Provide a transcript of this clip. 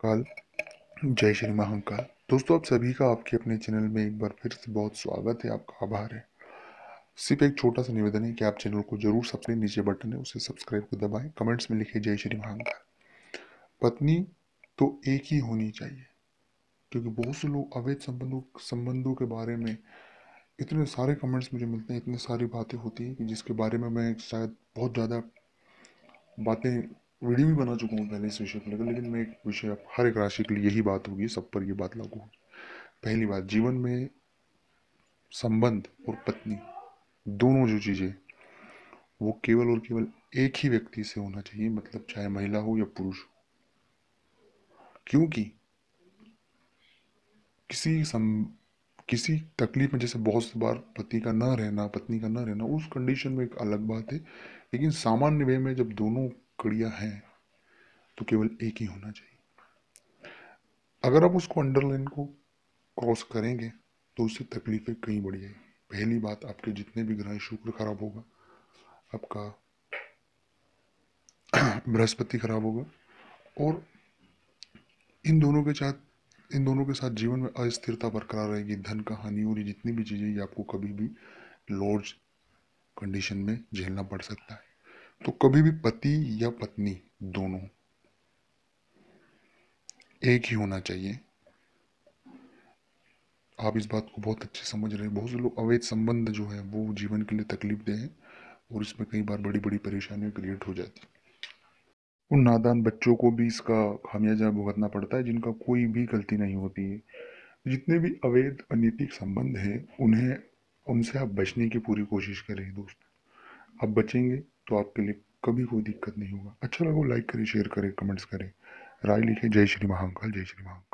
काल जय श्री महाकाल दोस्तों, आप सभी का आपके अपने चैनल में एक बार फिर से बहुत स्वागत है, आपका आभार है। सिर्फ़ एक छोटा सा निवेदन है कि आप चैनल को ज़रूर सबसे नीचे बटन है, उसे सब्सक्राइब को दबाएँ। कमेंट्स में लिखिए जय श्री महाकाल पत्नी तो एक ही होनी चाहिए, क्योंकि बहुत से लोग अवैध संबंधों संबंधों के बारे में इतने सारे कमेंट्स मुझे मिलते हैं, इतनी सारी बातें होती हैं कि जिसके बारे में मैं शायद बहुत ज़्यादा बातें वीडियो भी बना चुका हूँ पहले इस विषय लेकर, लेकिन मैं एक विषय हर एक राशि के लिए यही बात होगी, सब पर ये बात लागू होगी। पहली बात, जीवन में संबंध और पत्नी, दोनों जो चीज़ें, वो केवल और केवल एक ही व्यक्ति से होना चाहिए मतलब चाहे महिला हो या पुरुष हो। क्योंकि किसी सम, किसी तकलीफ़ में जैसे बहुत सी बार पति का ना रहना, पत्नी का ना रहना, उस कंडीशन में एक अलग बात है। लेकिन सामान्य वे में जब दोनों कड़ियाँ हैं तो केवल एक ही होना चाहिए। अगर आप उसको अंडरलाइन को क्रॉस करेंगे तो उससे तकलीफें कहीं बढ़ जाएगी। पहली बात, आपके जितने भी ग्रह शुक्र खराब होगा। आपका बृहस्पति खराब होगा। और इन दोनों के साथ, इन दोनों के साथ जीवन में अस्थिरता बरकरार रहेगी। धन का हानि और जितनी भी चीज़ें ये आपको कभी भी लॉर्ज कंडीशन में झेलना पड़ सकता है। तो कभी भी पति या पत्नी दोनों एक ही होना चाहिए। आप इस बात को बहुत अच्छे समझ रहे हैं। बहुत से लोग अवैध संबंध जो है, वो जीवन के लिए तकलीफ़ दे हैं और इसमें कई बार बड़ी बड़ी परेशानियाँ क्रिएट हो जाती उन नादान बच्चों को भी इसका खामियाजा भुगतना पड़ता है, जिनका कोई भी गलती नहीं होती है। जितने भी अवैध अनैतिक संबंध हैं, उन्हें, उनसे आप बचने की पूरी कोशिश करें दोस्त। आप बचेंगे तो आपके लिए कभी कोई दिक्कत नहीं होगा। अच्छा लगा लाइक करें शेयर करें कमेंट्स करें। राय लिखें। जय श्री महाकाल, जय श्री महाकाल।